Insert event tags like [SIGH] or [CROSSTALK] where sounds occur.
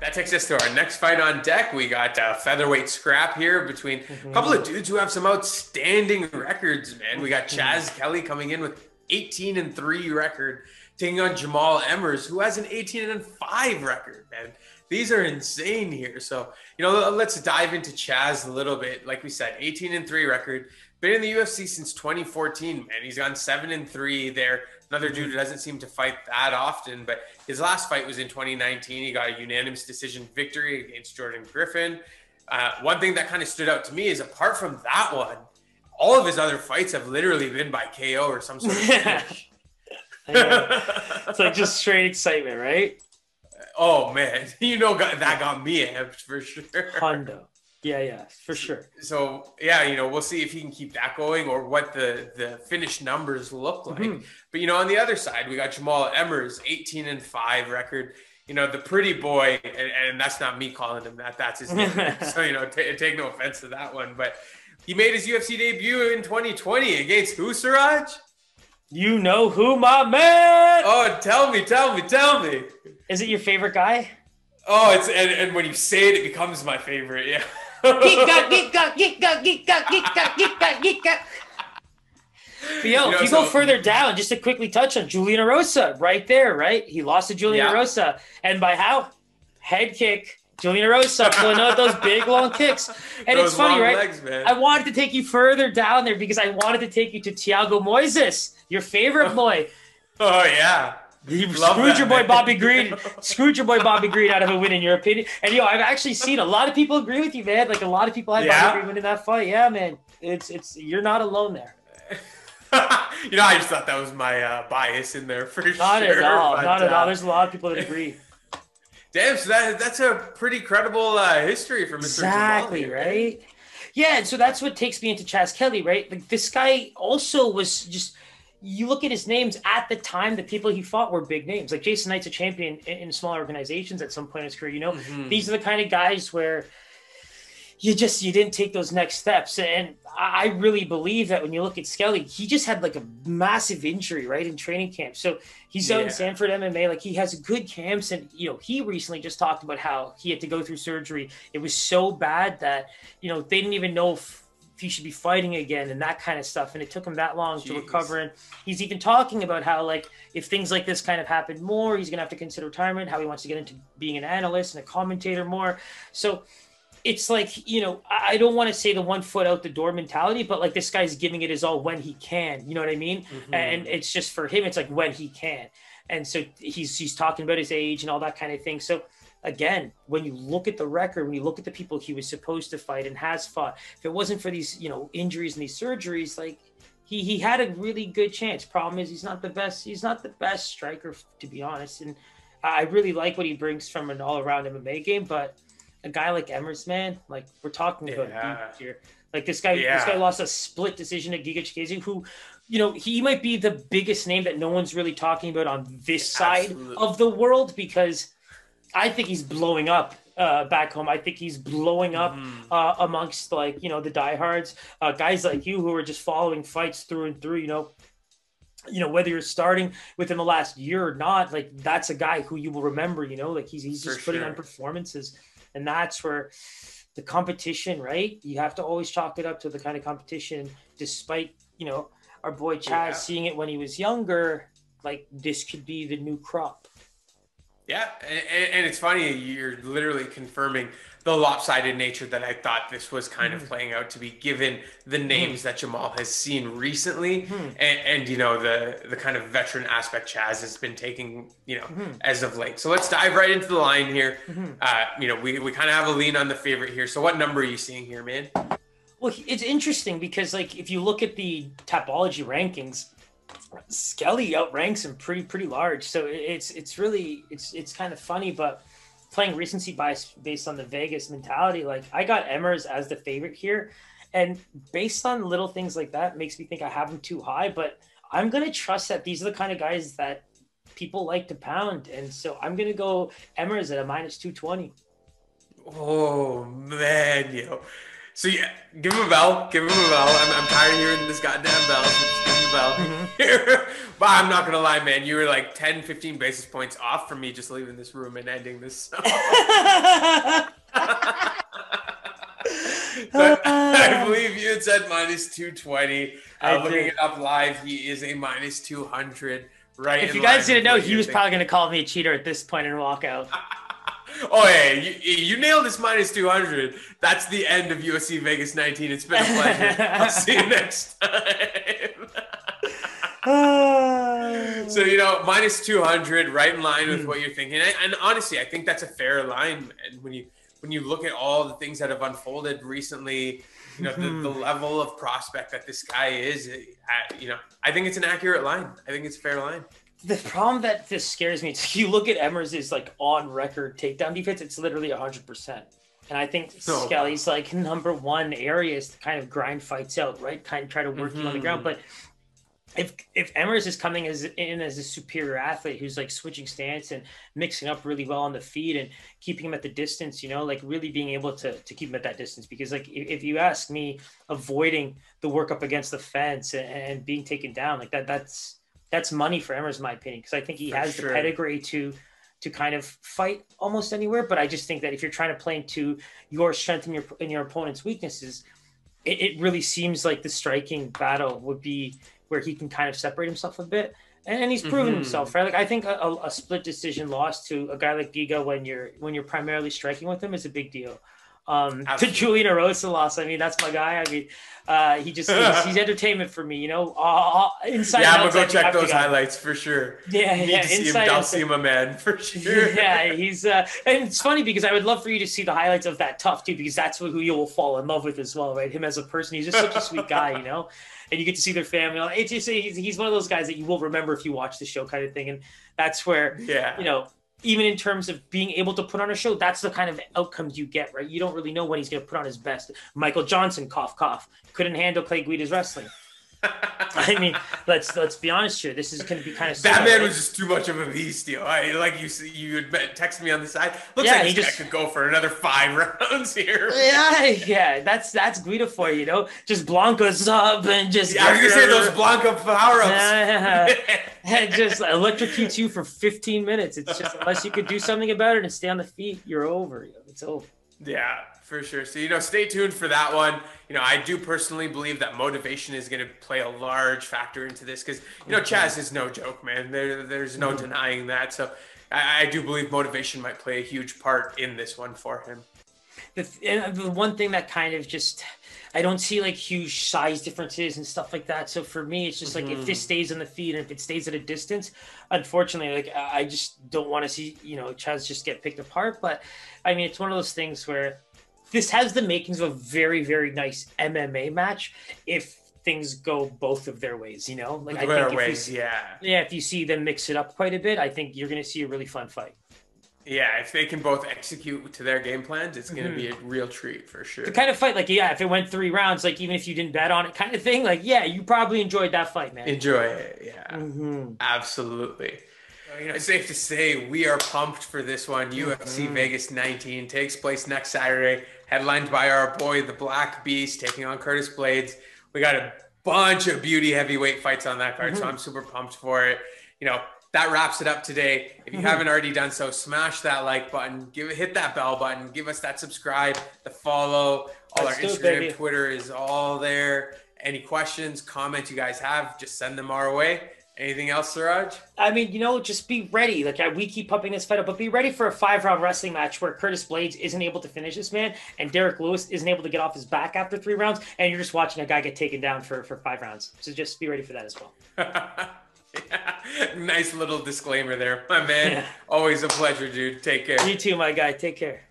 That takes us to our next fight on deck. We got a featherweight scrap here between a mm-hmm. couple of dudes who have some outstanding records, man. We got mm-hmm. Chas Skelly coming in with 18 and 3 record, taking on Jamall Emmers, who has an 18 and 5 record, man. These are insane here. So, you know, let's dive into Chas a little bit. Like we said, 18 and 3 record. Been in the UFC since 2014, man. He's gone 7 and 3 there. Another dude who doesn't seem to fight that often, but his last fight was in 2019. He got a unanimous decision victory against Jordan Griffin. Uh, one thing that kind of stood out to me is apart from that one, all of his other fights have literally been by KO or some sort of [LAUGHS] finish. it's like just straight excitement, right? Oh man, [LAUGHS] you know that got me amped for sure. Hondo. Yeah, yeah, for sure. So yeah, you know, we'll see if he can keep that going or what the the finished numbers look like. Mm-hmm. But you know, on the other side, we got Jamall Emmers, 18 and 5 record. You know, the pretty boy, and, and that's not me calling him that. That's his name. [LAUGHS] so you know, t- take no offense to that one. But he made his UFC debut in 2020 against who, Siraj? You know who, my man? Oh, tell me, tell me, tell me. Is it your favorite guy? Oh, it's and, and when you say it, it becomes my favorite. Yeah. [LAUGHS] But yo, you know, if you so, go further down, just to quickly touch on Julian Erosa, right there, right? He lost to Julian yeah. Erosa. And by how? Head kick. Julian Erosa pulling out those big long kicks. And those it's funny, right? Legs, I wanted to take you further down there because I wanted to take you to Thiago Moises, your favorite [LAUGHS] boy. Oh, yeah. You screwed your boy man. Bobby [LAUGHS] Green. screwed your boy Bobby Green out of a win, in your opinion. And yo, I've actually seen a lot of people agree with you, man. Like a lot of people had yeah. Bobby Green winning that fight. Yeah, man. It's it's you're not alone there. [LAUGHS] you know, I just thought that was my uh, bias in there for not sure. At all, but, not at uh, all. There's a lot of people that agree. [LAUGHS] Damn, so that that's a pretty credible uh, history for Mr. Exactly, right? Yeah, and so that's what takes me into Chas Skelly, right? Like this guy also was just you look at his names at the time, the people he fought were big names. Like Jason Knight's a champion in, in smaller organizations at some point in his career. You know, mm-hmm. these are the kind of guys where you just you didn't take those next steps. And I really believe that when you look at Skelly, he just had like a massive injury right in training camp. So he's yeah. out in Sanford MMA, like he has good camps, and you know he recently just talked about how he had to go through surgery. It was so bad that you know they didn't even know. If, if he should be fighting again and that kind of stuff. And it took him that long Jeez. to recover. And he's even talking about how, like, if things like this kind of happen more, he's going to have to consider retirement, how he wants to get into being an analyst and a commentator more. So it's like, you know, I don't want to say the one foot out the door mentality, but like this guy's giving it his all when he can. You know what I mean? Mm-hmm. And it's just for him, it's like when he can. And so he's he's talking about his age and all that kind of thing. So again, when you look at the record, when you look at the people he was supposed to fight and has fought, if it wasn't for these, you know, injuries and these surgeries, like he he had a really good chance. Problem is, he's not the best. He's not the best striker, to be honest. And I really like what he brings from an all-around MMA game, but a guy like Emmers, man, like we're talking about yeah. here. Like this guy, yeah. this guy lost a split decision to Giga Chikadze, who, you know, he might be the biggest name that no one's really talking about on this side Absolutely. of the world because I think he's blowing up uh, back home. I think he's blowing up mm-hmm. uh, amongst like you know the diehards, uh, guys like you who are just following fights through and through. You know, you know whether you're starting within the last year or not, like that's a guy who you will remember. You know, like he's he's just For putting sure. on performances, and that's where the competition, right? You have to always chalk it up to the kind of competition, despite you know our boy Chas yeah. seeing it when he was younger. Like this could be the new crop yeah, and, and, it's funny you're literally confirming the lopsided nature that I thought this was kind mm-hmm. of playing out to be, given the mm-hmm. names mm-hmm. that Jamall has seen recently, mm-hmm. and, and, you know the the kind of veteran aspect Chas has been taking, you know, mm-hmm. as of late. So let's dive right into the line here. Uh, you know, we we kind of have a lean on the favorite here. So what number are you seeing here, man? Well, it's interesting because like if you look at the Tapology rankings, Skelly outranks him pretty pretty large. So it's it's really it's it's kind of funny, but playing recency bias based on the Vegas mentality, like I got Emmers as the favorite here, and based on little things like that, makes me think I have him too high. But I'm gonna trust that these are the kind of guys that people like to pound, and so I'm gonna go Emmers at a minus two twenty. Oh man, yo. So yeah, give him a bell. Give him a bell. I'm, I'm tired of hearing this goddamn bell. Bell. Mm-hmm. [LAUGHS] but I'm not gonna lie, man. You were like 10, 15 basis points off from me just leaving this room and ending this. [LAUGHS] but I [LAUGHS] believe you had said minus 220. I Uh, looking did. it up live, he is a minus 200. Right. if you guys didn't know, he was probably going to call me a cheater at this point and walk out. Oh yeah, you, you nailed this minus 200. That's the end of UFC Vegas 19. It's been a pleasure. I'll see you [LAUGHS] next time. [LAUGHS] so you know, minus 200, right in line with what you're thinking. And, and honestly, I think that's a fair line. And when you when you look at all the things that have unfolded recently, you know, the, the hmm. level of prospect that this guy is, you know, I think it's an accurate line. I think it's a fair line. The problem that this scares me [LAUGHS] is you look at Emmers' is like on record takedown defense, it's literally 100%. And I think Oh. Skelly's like number one area is to kind of grind fights out, right? Kind of try to work you on the ground. Mhm. But if if Emmers is coming as in as a superior athlete who's like switching stance and mixing up really well on the feet and keeping him at the distance, you know, like really being able to to keep him at that distance. Because like if, if you ask me, avoiding the work up against the fence and, and being taken down like that, that's that's money for Emmers, in my opinion, because I think he For has sure. the pedigree to to kind of fight almost anywhere. But I just think that if you're trying to play into your strength and your and your opponent's weaknesses, it, it really seems like the striking battle would be where he can kind of separate himself a bit. And, and he's proven Mhm. himself, right? Like I think a, a, a split decision loss to a guy like Giga when you're when you're primarily striking with him is a big deal. Um, to. Julian Erosa loss, I mean that's my guy. I mean, uh, he just he's, [LAUGHS] he's entertainment for me, you know. Uh, inside yeah, I'm gonna go check those highlights for sure. Yeah, yeah, to see him, inside I'll see him a man for [LAUGHS] sure. yeah, he's uh, and it's funny because I would love for you to see the highlights of that tough too, because that's who you will fall in love with as well, right? Him as a person, he's just such a sweet guy, you know. [LAUGHS] And you get to see their family. It's just he's, he's one of those guys that you will remember if you watch the show, kind of thing. And that's where yeah. you know, even in terms of being able to put on a show, that's the kind of outcomes you get, right? You don't really know when he's going to put on his best. Michael Johnson, cough, cough, couldn't handle Clay Guida's wrestling. I mean, let's let's be honest here. This is going to be kind of That similar, man was just too much of a beast, yo. I, like you, you had texted me on the side. Looks Yeah, like he just- could go for another five [LAUGHS] rounds here. Yeah, yeah, that's that's Guida for you, you know. Just Blanka's up and just Yeah, I was gonna say those Blanka power ups. Yeah. [LAUGHS] and just electrocutes you for 15 minutes. It's just unless you could do something about it and stay on the feet, you're over. yo. It's over. Yeah, for sure. So, you know, stay tuned for that one. You know, I do personally believe that motivation is going to play a large factor into this because, you know, Chas is no joke, man. There, there's no mm-hmm. denying that. So, I, I do believe motivation might play a huge part in this one for him. The, th- uh, the one thing that kind of just I don't see like huge size differences and stuff like that. So for me, it's just like if this stays on the feet and if it stays at a distance, unfortunately, like I just don't want to see you know Chas just get picked apart. But I mean, it's one of those things where this has the makings of a very very nice MMA match if things go both of their ways. You know, like I think if ways, see- yeah. yeah, if you see them mix it up quite a bit, I think you're going to see a really fun fight. Yeah, if they can both execute to their game plans, it's going to be a mm-hmm. real treat for sure. The kind of fight, like, yeah, if it went three rounds, like, even if you didn't bet on it, kind of thing, like, yeah, you probably enjoyed that fight, man. Enjoy it. Yeah. hmm Absolutely. Well, You know, it's safe to say we are pumped for this one. Mm-hmm. UFC Vegas 19 takes place next Saturday, headlined by our boy, the Black Beast, taking on Curtis Blaydes. We got a bunch of beauty heavyweight fights on that card, so mm-hmm. I'm super pumped for it. You know, that wraps it up today. If you mm-hmm. haven't already done so, smash that like button, give hit that bell button, give us that subscribe, the follow. All Let's our Instagram, baby. Twitter is all there. Any questions, comments you guys have, just send them our way. Anything else, Siraj? I mean, you know, just be ready. Like, we keep pumping this fight up, but be ready for a five round wrestling match where Curtis Blaydes isn't able to finish this man and Derrick Lewis isn't able to get off his back after three rounds, and you're just watching a guy get taken down for, for five rounds. So just be ready for that as well. [LAUGHS] [LAUGHS] Nice little disclaimer there, my man. Yeah. [LAUGHS] Always a pleasure, dude. Take care. You too, my guy. Take care.